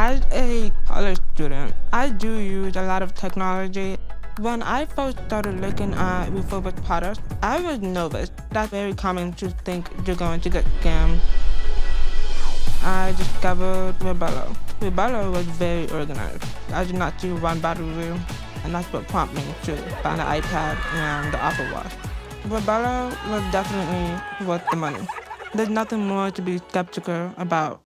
As a college student, I do use a lot of technology. When I first started looking at refurbished products, I was nervous. That's very common to think you're going to get scammed. I discovered Reebelo. Reebelo was very organized. I did not do one battery room, and that's what prompted me to find the iPad and the Apple Watch. Reebelo was definitely worth the money. There's nothing more to be skeptical about